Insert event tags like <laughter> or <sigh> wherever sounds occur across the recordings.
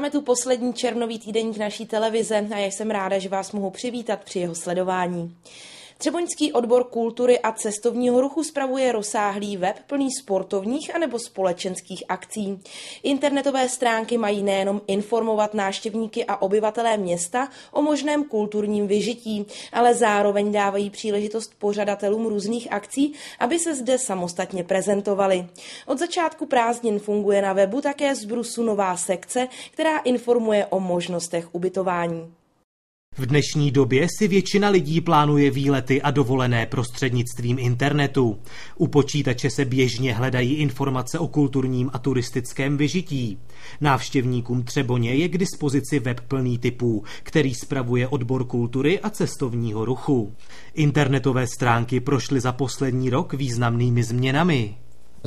Máme tu poslední červnový týdeník naší televize a já jsem ráda, že vás mohu přivítat při jeho sledování. Třeboňský odbor kultury a cestovního ruchu spravuje rozsáhlý web plný sportovních anebo společenských akcí. Internetové stránky mají nejenom informovat náštěvníky a obyvatelé města o možném kulturním vyžití, ale zároveň dávají příležitost pořadatelům různých akcí, aby se zde samostatně prezentovali. Od začátku prázdnin funguje na webu také z Brusu nová sekce, která informuje o možnostech ubytování. V dnešní době si většina lidí plánuje výlety a dovolené prostřednictvím internetu. U počítače se běžně hledají informace o kulturním a turistickém vyžití. Návštěvníkům Třeboně je k dispozici web plný typů, který spravuje odbor kultury a cestovního ruchu. Internetové stránky prošly za poslední rok významnými změnami.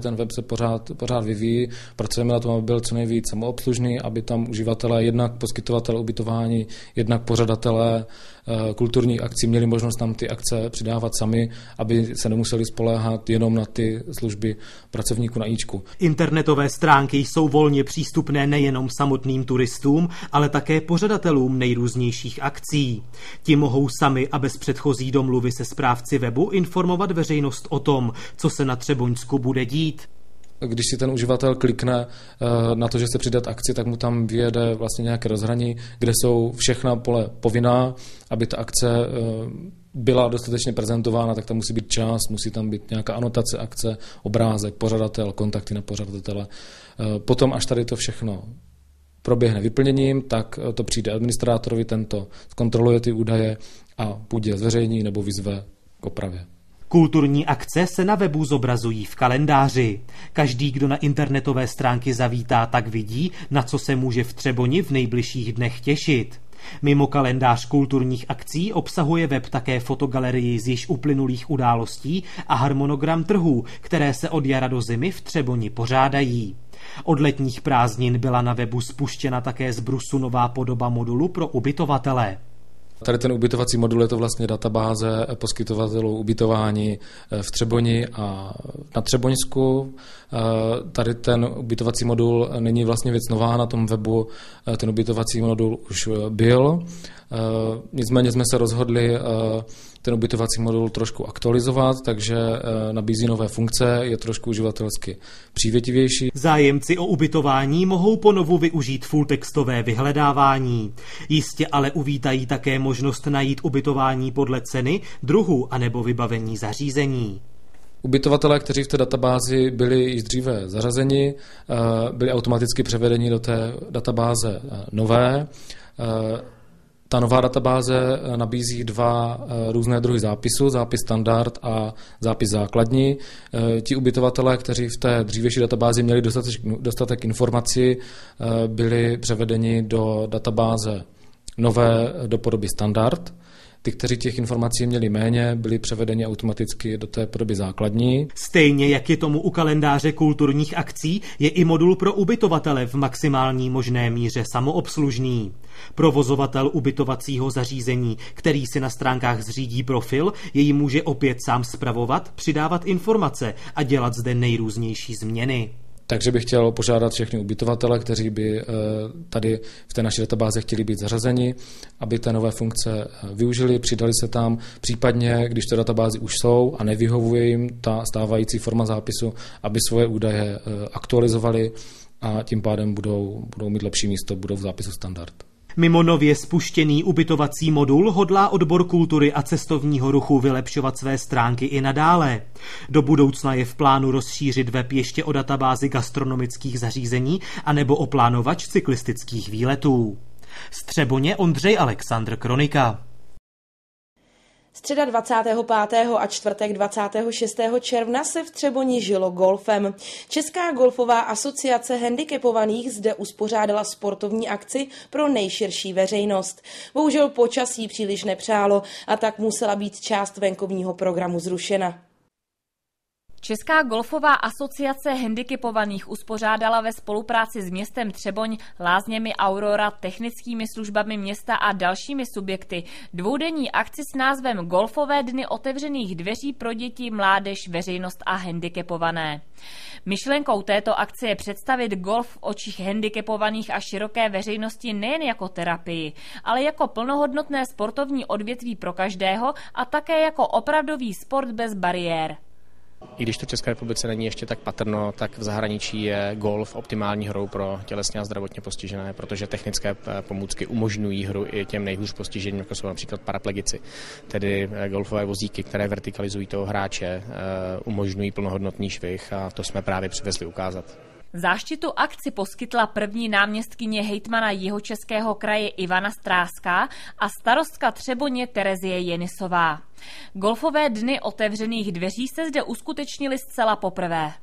Ten web se pořád, pořád vyvíjí, pracujeme na tom, aby byl co nejvíc samoobslužný, aby tam uživatelé, jednak poskytovatel ubytování, jednak pořadatelé eh, kulturních akcí měli možnost tam ty akce přidávat sami, aby se nemuseli spoléhat jenom na ty služby pracovníků na Ičku. Internetové stránky jsou volně přístupné nejenom samotným turistům, ale také pořadatelům nejrůznějších akcí. Ti mohou sami a bez předchozí domluvy se správci webu informovat veřejnost o tom, co se na Třeboňsku bude dít jít. Když si ten uživatel klikne eh, na to, že chce přidat akci, tak mu tam vyjede vlastně nějaké rozhraní, kde jsou všechna pole povinná, aby ta akce eh, byla dostatečně prezentována, tak tam musí být čas, musí tam být nějaká anotace akce, obrázek, pořadatel, kontakty na pořadatele. Eh, potom, až tady to všechno proběhne vyplněním, tak to přijde administrátorovi, tento zkontroluje ty údaje a buď je zveřejní nebo vyzve k opravě. Kulturní akce se na webu zobrazují v kalendáři. Každý, kdo na internetové stránky zavítá, tak vidí, na co se může v Třeboni v nejbližších dnech těšit. Mimo kalendář kulturních akcí obsahuje web také fotogalerii z již uplynulých událostí a harmonogram trhů, které se od jara do zimy v Třeboni pořádají. Od letních prázdnin byla na webu spuštěna také z Brusu nová podoba modulu pro ubytovatele. Tady ten ubytovací modul je to vlastně databáze poskytovatelů ubytování eh, v Třeboni a na Třeboňsku. Eh, tady ten ubytovací modul není vlastně věc nová na tom webu, eh, ten ubytovací modul už byl. Nicméně jsme se rozhodli ten ubytovací modul trošku aktualizovat, takže eh, nabízí nové funkce, je trošku uživatelsky přívětivější. Zájemci o ubytování mohou ponovu využít fulltextové vyhledávání. Jistě ale uvítají také možnost najít ubytování podle ceny, druhu anebo vybavení zařízení. Ubytovatelé, kteří v té databázi byli již dříve zařazeni, eh, byli automaticky převedeni do té databáze eh, nové. Ta nová databáze eh, nabízí dva eh, různé druhy zápisu, zápis standard a zápis základní. Eh, ti ubytovatelé, kteří v té dřívější databázi měli dostatek, dostatek informací, byli převedeni do databáze nové do podoby standard. Ty, kteří těch informací měli méně, byli převedeni automaticky do té podoby základní. Stejně jak je tomu u kalendáře kulturních akcí, je i modul pro ubytovatele v maximální možné míře samoobslužný. Provozovatel ubytovacího zařízení, který si na stránkách zřídí profil, jej může opět sám spravovat, přidávat informace a dělat zde nejrůznější změny. Takže bych chtěl požádat všechny ubytovatele, kteří by eh, tady v té naší databáze chtěli být zařazeni, aby té nové funkce eh, využili, přidali se tam, případně, když ty databázy už jsou a nevyhovuje jim ta stávající forma zápisu, aby svoje údaje eh, aktualizovali a tím pádem budou, budou mít lepší místo, budou v zápisu standard. Mimo nově spuštěný ubytovací modul hodlá odbor kultury a cestovního ruchu vylepšovat své stránky i nadále. Do budoucna je v plánu rozšířit web ještě o databázi gastronomických zařízení anebo o plánovač cyklistických výletů. Střeboně Ondřej Alexandr Kronika. Středa 25. a čtvrtek 26. června se v Třeboni žilo golfem. Česká golfová asociace handicapovaných zde uspořádala sportovní akci pro nejširší veřejnost. Bohužel počasí příliš nepřálo a tak musela být část venkovního programu zrušena. Česká golfová asociace handicapovaných uspořádala ve spolupráci s městem Třeboň, lázněmi Aurora, technickými službami města a dalšími subjekty dvoudenní akci s názvem Golfové dny otevřených dveří pro děti, mládež, veřejnost a handicapované. Myšlenkou této akce je představit golf v očích handicapovaných a široké veřejnosti nejen jako terapii, ale jako plnohodnotné sportovní odvětví pro každého a také jako opravdový sport bez bariér. I když to v České republice není ještě tak patrno, tak v zahraničí je golf optimální hrou pro tělesně a zdravotně postižené, protože technické eh, pomůcky umožňují hru i těm nejhůř postiženým, jako jsou například paraplegici. Tedy eh, golfové vozíky, které vertikalizují toho hráče, eh, umožňují plnohodnotný švih a to jsme právě přivezli ukázat. Záštitu akci poskytla první náměstkyně hejtmana Jihočeského kraje Ivana Stráská a starostka Třeboně Terezie Jenisová. Golfové dny otevřených dveří se zde uskutečnily zcela poprvé.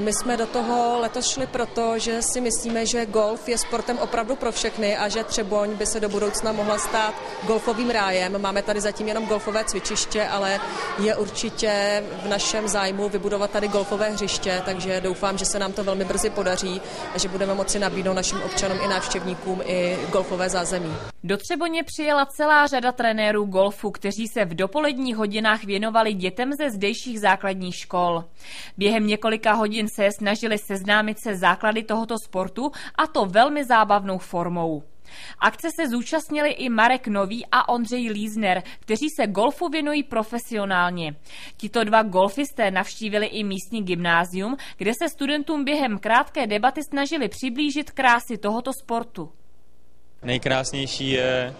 My jsme do toho letos šli proto, že si myslíme, že golf je sportem opravdu pro všechny a že Třeboň by se do budoucna mohla stát golfovým rájem. Máme tady zatím jenom golfové cvičiště, ale je určitě v našem zájmu vybudovat tady golfové hřiště, takže doufám, že se nám to velmi brzy podaří a že budeme moci nabídnout našim občanům i návštěvníkům i golfové zázemí. Do Třeboně přijela celá řada trenérů golfu, kteří se v dopoledních hodinách věnovali dětem ze zdejších základních škol. Během několika hodin se snažili seznámit se základy tohoto sportu a to velmi zábavnou formou. Akce se zúčastnili i Marek Nový a Ondřej Lízner, kteří se golfu věnují profesionálně. Tito dva golfisté navštívili i místní gymnázium, kde se studentům během krátké debaty snažili přiblížit krásy tohoto sportu. Nejkrásnější je,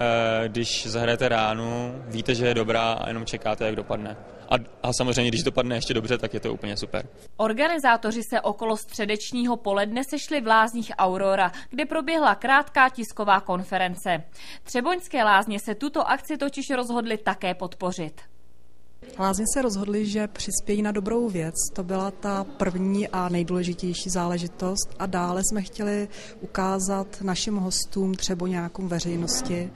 eh, když zahrajete ránu, víte, že je dobrá a jenom čekáte, jak dopadne. A, a samozřejmě, když dopadne ještě dobře, tak je to úplně super. Organizátoři se okolo středečního poledne sešli v lázních Aurora, kde proběhla krátká tisková konference. Třeboňské lázně se tuto akci totiž rozhodli také podpořit. Lázně se rozhodli, že přispějí na dobrou věc. To byla ta první a nejdůležitější záležitost. A dále jsme chtěli ukázat našim hostům, třeba nějakou veřejnosti,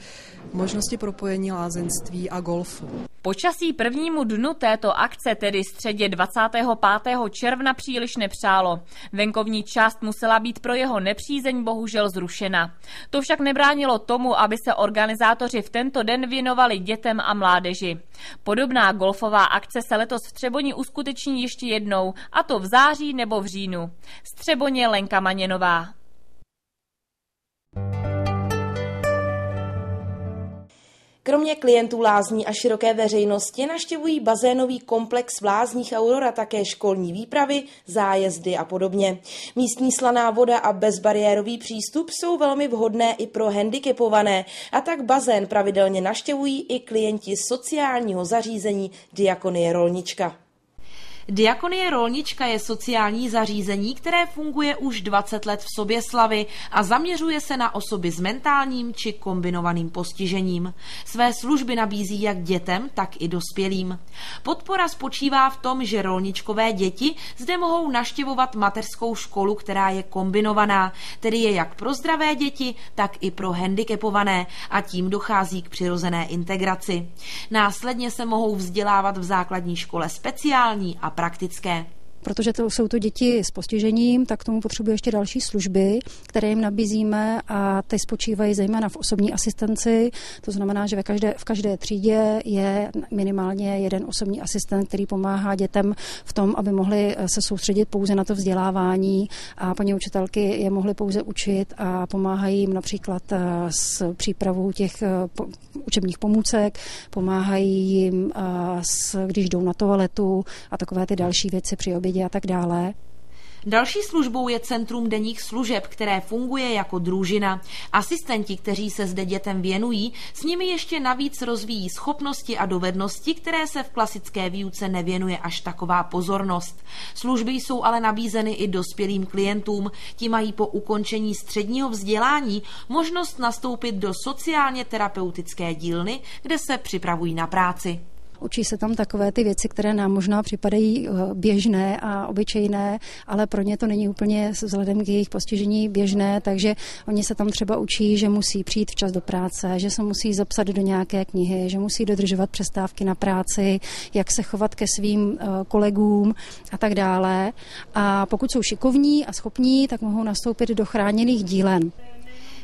možnosti propojení lázeňství a golfu. Počasí prvnímu dnu této akce, tedy středě 25. června, příliš nepřálo. Venkovní část musela být pro jeho nepřízeň bohužel zrušena. To však nebránilo tomu, aby se organizátoři v tento den věnovali dětem a mládeži. Podobná golfová akce se letos v Třeboni uskuteční ještě jednou, a to v září nebo v říjnu. Střeboně Lenka Maněnová. Kromě klientů lázní a široké veřejnosti naštěvují bazénový komplex v lázních Aurora také školní výpravy, zájezdy a podobně. Místní slaná voda a bezbariérový přístup jsou velmi vhodné i pro handicapované a tak bazén pravidelně naštěvují i klienti sociálního zařízení Diakonie Rolnička. Diakonie Rolnička je sociální zařízení, které funguje už 20 let v sobě slavy a zaměřuje se na osoby s mentálním či kombinovaným postižením. Své služby nabízí jak dětem, tak i dospělým. Podpora spočívá v tom, že rolničkové děti zde mohou naštěvovat mateřskou školu, která je kombinovaná, tedy je jak pro zdravé děti, tak i pro handicapované a tím dochází k přirozené integraci. Následně se mohou vzdělávat v základní škole speciální a praktické protože to jsou to děti s postižením, tak tomu potřebuje ještě další služby, které jim nabízíme a ty spočívají zejména v osobní asistenci. To znamená, že ve každé, v každé třídě je minimálně jeden osobní asistent, který pomáhá dětem v tom, aby mohli se soustředit pouze na to vzdělávání a paní učitelky je mohly pouze učit a pomáhají jim například eh, s přípravou těch eh, učebních pomůcek, pomáhají jim, eh, když jdou na toaletu a takové ty další věci při obědě obědě a tak dále. Další službou je Centrum denních služeb, které funguje jako družina. Asistenti, kteří se zde dětem věnují, s nimi ještě navíc rozvíjí schopnosti a dovednosti, které se v klasické výuce nevěnuje až taková pozornost. Služby jsou ale nabízeny i dospělým klientům. Ti mají po ukončení středního vzdělání možnost nastoupit do sociálně terapeutické dílny, kde se připravují na práci. Učí se tam takové ty věci, které nám možná připadají eh, běžné a obyčejné, ale pro ně to není úplně vzhledem k jejich postižení běžné, takže oni se tam třeba učí, že musí přijít včas do práce, že se musí zapsat do nějaké knihy, že musí dodržovat přestávky na práci, jak se chovat ke svým eh, kolegům a tak dále. A pokud jsou šikovní a schopní, tak mohou nastoupit do chráněných dílen.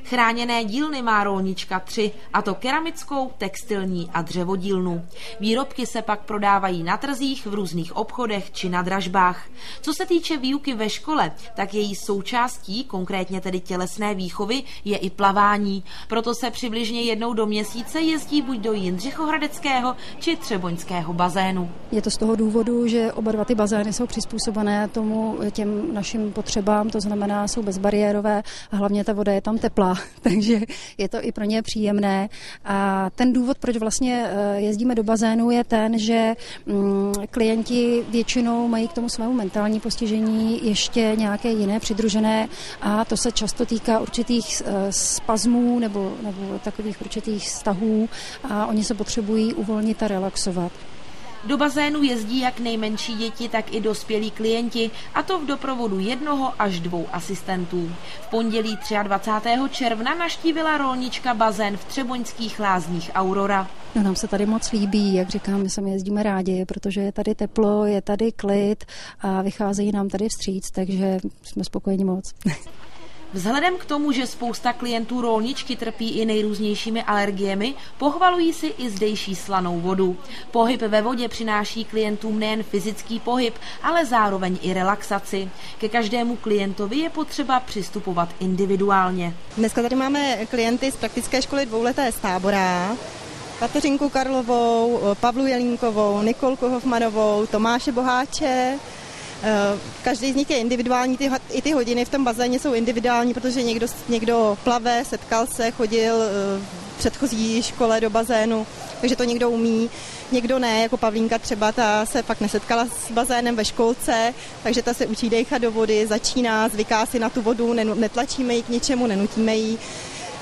Chráněné dílny má rolnička 3, a to keramickou, textilní a dřevodílnu. Výrobky se pak prodávají na trzích, v různých obchodech či na dražbách. Co se týče výuky ve škole, tak její součástí, konkrétně tedy tělesné výchovy, je i plavání. Proto se přibližně jednou do měsíce jezdí buď do Jindřichohradeckého či Třeboňského bazénu. Je to z toho důvodu, že oba dva ty bazény jsou přizpůsobené tomu těm našim potřebám, to znamená, jsou bezbariérové a hlavně ta voda je tam teplá. <laughs> takže je to i pro ně příjemné. A ten důvod, proč vlastně eh, jezdíme do bazénu, je ten, že mm, klienti většinou mají k tomu svému mentální postižení ještě nějaké jiné přidružené a to se často týká určitých eh, spazmů nebo, nebo takových určitých vztahů a oni se potřebují uvolnit a relaxovat. Do bazénu jezdí jak nejmenší děti, tak i dospělí klienti, a to v doprovodu jednoho až dvou asistentů. V pondělí 23. června naštívila rolnička bazén v Třeboňských lázních Aurora. No, nám se tady moc líbí, jak říkám, my sem jezdíme rádi, protože je tady teplo, je tady klid a vycházejí nám tady vstříc, takže jsme spokojeni moc. <laughs> Vzhledem k tomu, že spousta klientů rolničky trpí i nejrůznějšími alergiemi, pochvalují si i zdejší slanou vodu. Pohyb ve vodě přináší klientům nejen fyzický pohyb, ale zároveň i relaxaci. Ke každému klientovi je potřeba přistupovat individuálně. Dneska tady máme klienty z praktické školy dvouleté z tábora, Kateřinku Karlovou, Pavlu Jelínkovou, Nikolku Hofmanovou, Tomáše Boháče, každý z nich je individuální, ty, i ty hodiny v tom bazéně jsou individuální, protože někdo, někdo plave, setkal se, chodil eh, v předchozí škole do bazénu, takže to někdo umí, někdo ne, jako Pavlínka třeba, ta se fakt nesetkala s bazénem ve školce, takže ta se učí dechat do vody, začíná, zvyká si na tu vodu, netlačíme ji k ničemu, nenutíme ji.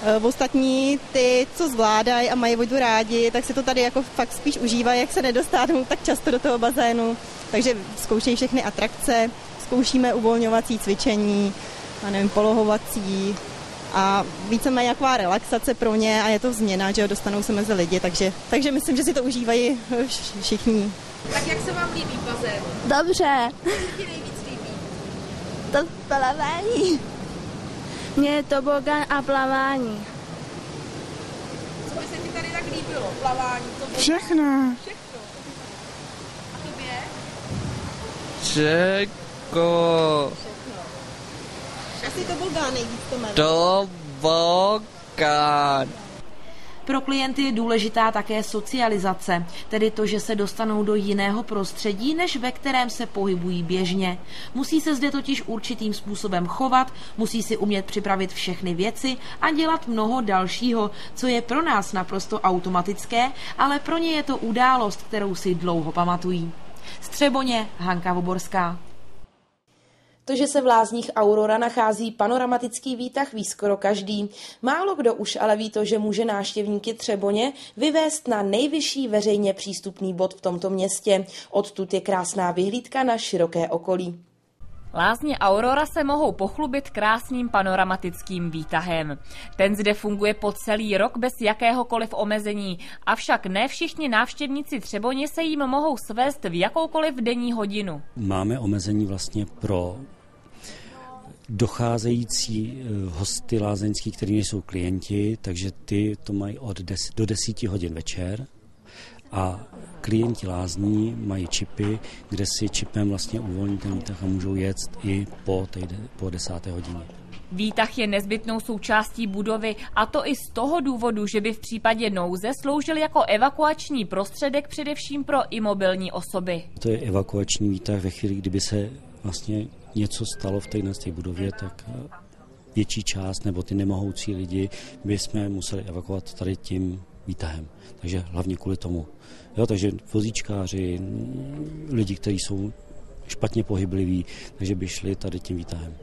Eh, v ostatní, ty, co zvládají a mají vodu rádi, tak si to tady jako fakt spíš užívají, jak se nedostanou tak často do toho bazénu. Takže zkoušejí všechny atrakce, zkoušíme uvolňovací cvičení, a nevím, polohovací, a víceméně jaková relaxace pro ně a je to změna, že jo, dostanou se mezi lidi, takže, takže myslím, že si to užívají všichni. Tak jak se vám líbí bazén? Dobře. Co se ti nejvíc líbí? To plavání. Mně je tobogan a plavání. Co by se ti tady tak líbilo? Plavání, tobogan? Všechno. Všechno. A tobě? Všechno. Asi tobogán nejvíc to jmenuje. Tobogán. Pro klienty je důležitá také socializace, tedy to, že se dostanou do jiného prostředí, než ve kterém se pohybují běžně. Musí se zde totiž určitým způsobem chovat, musí si umět připravit všechny věci a dělat mnoho dalšího, co je pro nás naprosto automatické, ale pro ně je to událost, kterou si dlouho pamatují. Střeboně Hanka Voborská. To, že se v lázních Aurora nachází panoramatický výtah, ví skoro každý. Málo kdo už ale ví to, že může náštěvníky Třeboně vyvést na nejvyšší veřejně přístupný bod v tomto městě. Odtud je krásná vyhlídka na široké okolí. Lázně Aurora se mohou pochlubit krásným panoramatickým výtahem. Ten zde funguje po celý rok bez jakéhokoliv omezení, avšak ne všichni návštěvníci Třeboně se jim mohou svést v jakoukoliv denní hodinu. Máme omezení vlastně pro docházející eh, hosty lázeňský, kteří nejsou klienti, takže ty to mají od des, do 10 hodin večer a klienti lázní mají čipy, kde si čipem vlastně uvolní ten výtah a můžou jet i po, té, po desáté hodině. Výtah je nezbytnou součástí budovy a to i z toho důvodu, že by v případě nouze sloužil jako evakuační prostředek především pro imobilní osoby. To je evakuační výtah ve chvíli, kdyby se vlastně něco stalo v téhle té budově, tak eh, větší část nebo ty nemohoucí lidi by jsme museli evakuovat tady tím výtahem. Takže hlavně kvůli tomu. Jo, takže vozíčkáři, lidi, kteří jsou špatně pohybliví, takže by šli tady tím výtahem.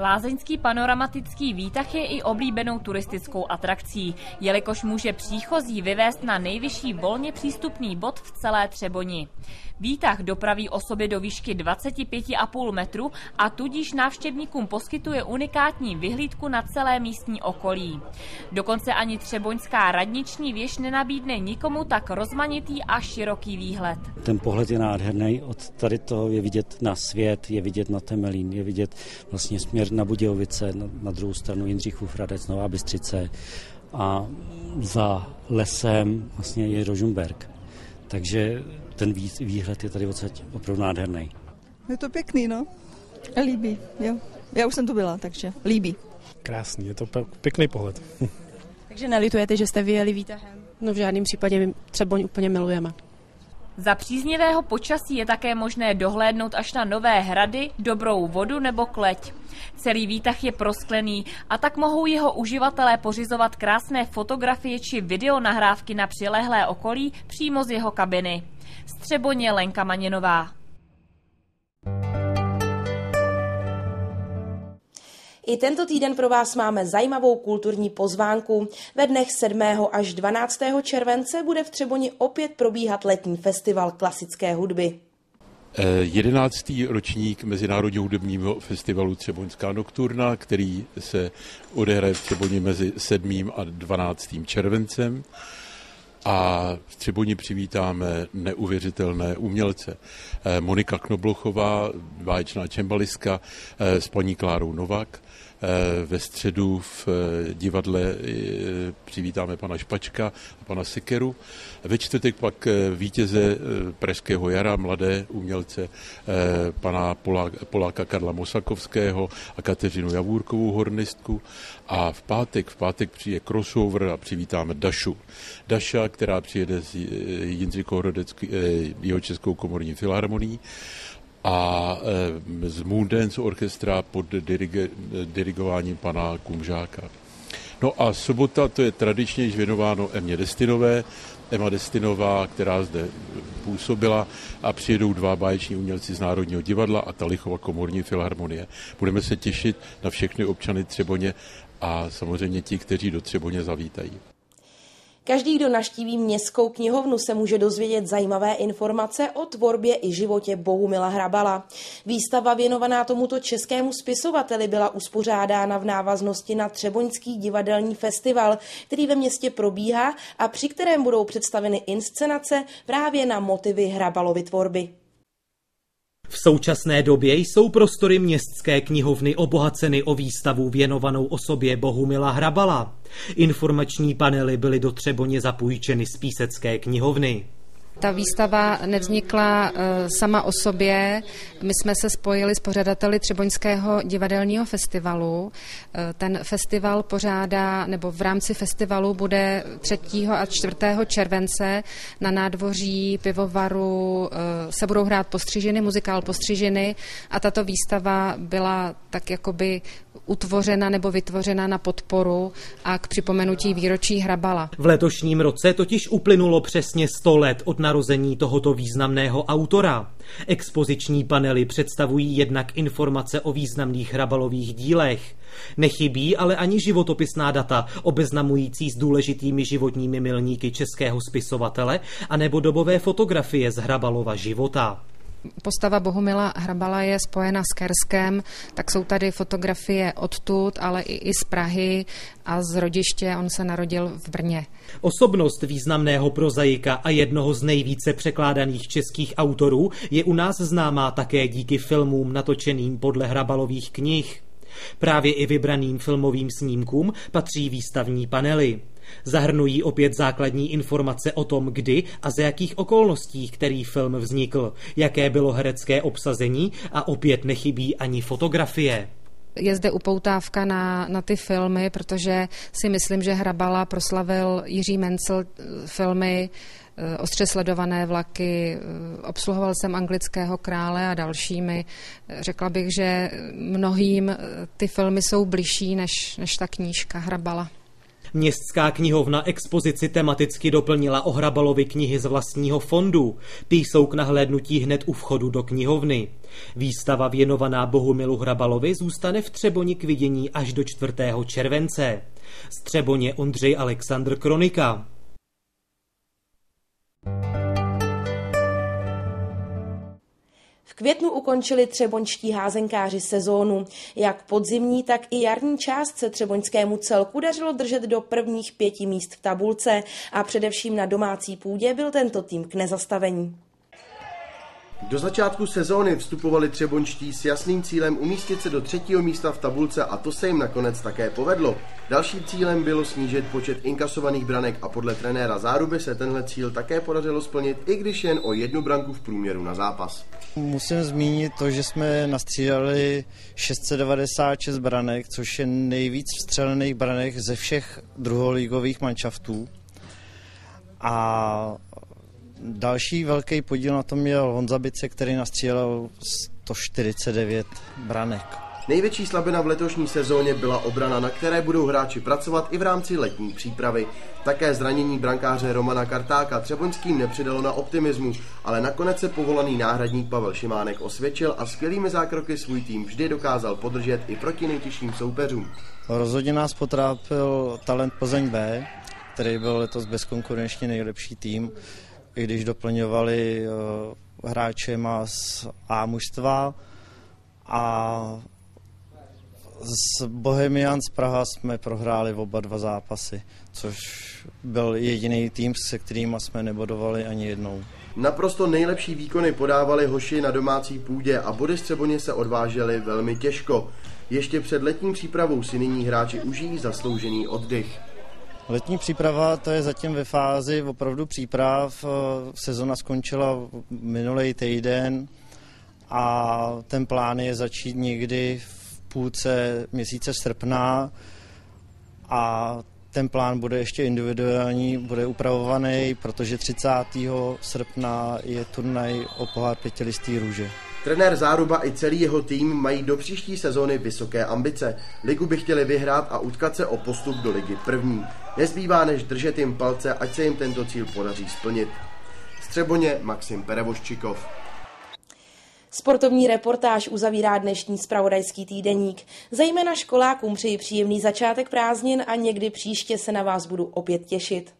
Lázeňský panoramatický výtah je i oblíbenou turistickou atrakcí, jelikož může příchozí vyvést na nejvyšší volně přístupný bod v celé Třeboni. Výtah dopraví osoby do výšky 25,5 metru a tudíž návštěvníkům poskytuje unikátní vyhlídku na celé místní okolí. Dokonce ani Třeboňská radniční věž nenabídne nikomu tak rozmanitý a široký výhled. Ten pohled je nádherný, od tady toho je vidět na svět, je vidět na Temelín, je vidět vlastně směr na Budějovice, na, na druhou stranu Jindřichův Hradec, Nová Bystřice a za lesem vlastně je Rožumberg. Takže ten výhled je tady odsaď opravdu nádherný. Je to pěkný, no. Líbí, jo. Já už jsem tu byla, takže líbí. Krásný, je to pěkný pohled. <laughs> takže nelitujete, že jste vyjeli výtahem? No v žádném případě my Třeboň úplně milujeme. Za příznivého počasí je také možné dohlédnout až na nové hrady, dobrou vodu nebo kleť. Celý výtah je prosklený a tak mohou jeho uživatelé pořizovat krásné fotografie či videonahrávky na přilehlé okolí přímo z jeho kabiny. Střeboně Lenka Maněnová. I tento týden pro vás máme zajímavou kulturní pozvánku. Ve dnech 7. až 12. července bude v Třeboni opět probíhat letní festival klasické hudby. Eh, jedenáctý ročník Mezinárodního hudebního festivalu Třeboňská nokturna, který se odehraje v Třeboni mezi 7. a 12. červencem. A v Třeboni přivítáme neuvěřitelné umělce. Eh, Monika Knoblochová, báječná čembaliska eh, s paní Klárou Novak, Eh, ve středu v eh, divadle eh, přivítáme pana Špačka a pana Sekeru. Ve čtvrtek pak vítěze Pražského jara, mladé umělce, pana Poláka Karla Mosakovského a Kateřinu Javůrkovou hornistku. A v pátek, v pátek přijde crossover a přivítáme Dašu. Daša, která přijede z Jindřichou jeho českou komorní filharmonií a e, z Moondance orchestra pod dirige, dirigováním pana Kumžáka. No a sobota to je tradičně již věnováno Emě Destinové, Emma Destinová, která zde působila a přijedou dva báječní umělci z Národního divadla a Talichova komorní filharmonie. Budeme se těšit na všechny občany Třeboně a samozřejmě ti, kteří do Třeboně zavítají. Každý, kdo naštíví městskou knihovnu, se může dozvědět zajímavé informace o tvorbě i životě Bohumila Hrabala. Výstava věnovaná tomuto českému spisovateli byla uspořádána v návaznosti na Třeboňský divadelní festival, který ve městě probíhá a při kterém budou představeny inscenace právě na motivy Hrabalovy tvorby. V současné době jsou prostory městské knihovny obohaceny o výstavu věnovanou osobě Bohumila Hrabala. Informační panely byly do Třeboně zapůjčeny z Písecké knihovny. Ta výstava nevznikla eh, sama o sobě. My jsme se spojili s pořadateli Třeboňského divadelního festivalu. Eh, ten festival pořádá, nebo v rámci festivalu bude 3. a 4. července na nádvoří pivovaru eh, se budou hrát postřižiny, muzikál postřižiny a tato výstava byla tak jakoby utvořena nebo vytvořena na podporu a k připomenutí výročí Hrabala. V letošním roce totiž uplynulo přesně 100 let od narození tohoto významného autora. Expoziční panely představují jednak informace o významných hrabalových dílech. Nechybí ale ani životopisná data obeznamující s důležitými životními milníky českého spisovatele anebo dobové fotografie z Hrabalova života. Postava Bohumila Hrabala je spojena s Kerskem, tak jsou tady fotografie odtud, ale i, i z Prahy a z rodiště. On se narodil v Brně. Osobnost významného prozaika a jednoho z nejvíce překládaných českých autorů je u nás známá také díky filmům natočeným podle Hrabalových knih. Právě i vybraným filmovým snímkům patří výstavní panely. Zahrnují opět základní informace o tom, kdy a za jakých okolností který film vznikl, jaké bylo herecké obsazení a opět nechybí ani fotografie. Je zde upoutávka na, na ty filmy, protože si myslím, že Hrabala proslavil Jiří Mencel eh, filmy ostře sledované vlaky, eh, obsluhoval jsem anglického krále a dalšími. Řekla bych, že mnohým ty filmy jsou bližší než, než ta knížka Hrabala. Městská knihovna expozici tematicky doplnila o Hrabalovi knihy z vlastního fondu. Ty jsou k nahlédnutí hned u vchodu do knihovny. Výstava věnovaná Bohumilu Hrabalovi zůstane v Třeboni k vidění až do 4. července. Z Třeboně Ondřej Alexandr Kronika. Květnu ukončili třeboňští házenkáři sezónu. Jak podzimní, tak i jarní část se třeboňskému celku dařilo držet do prvních pěti míst v tabulce a především na domácí půdě byl tento tým k nezastavení. Do začátku sezóny vstupovali třebonští s jasným cílem umístit se do třetího místa v tabulce a to se jim nakonec také povedlo. Dalším cílem bylo snížit počet inkasovaných branek a podle trenéra Záruby se tenhle cíl také podařilo splnit, i když jen o jednu branku v průměru na zápas. Musím zmínit to, že jsme nastřídali 696 branek, což je nejvíc vstřelených branek ze všech druholígových manšaftů. A Další velký podíl na tom měl Honza Bice, který nastřílel 149 branek. Největší slabina v letošní sezóně byla obrana, na které budou hráči pracovat i v rámci letní přípravy. Také zranění brankáře Romana Kartáka Třeboňským nepřidalo na optimismu, ale nakonec se povolaný náhradník Pavel Šimánek osvědčil a skvělými zákroky svůj tým vždy dokázal podržet i proti nejtěžším soupeřům. Rozhodně nás potrápil talent Plzeň B, který byl letos bezkonkurenčně nejlepší tým i když doplňovali uh, hráčema z A mužstva a s Bohemians Praha jsme prohráli oba dva zápasy, což byl jediný tým, se kterým jsme nebodovali ani jednou. Naprosto nejlepší výkony podávali hoši na domácí půdě a body Střeboně se odváželi velmi těžko. Ještě před letním přípravou si nyní hráči užijí zasloužený oddych. Letní příprava to je zatím ve fázi opravdu příprav. Sezona skončila minulý týden a ten plán je začít někdy v půlce měsíce srpna a ten plán bude ještě individuální, bude upravovaný, protože 30. srpna je turnaj o pohár pětilistý růže. Trenér Záruba i celý jeho tým mají do příští sezóny vysoké ambice. Ligu by chtěli vyhrát a utkat se o postup do ligy první. Nezbývá než držet jim palce, ať se jim tento cíl podaří splnit. Střeboně Maxim Perevoščikov. Sportovní reportáž uzavírá dnešní spravodajský týdeník. Zejména školákům přeji příjemný začátek prázdnin a někdy příště se na vás budu opět těšit.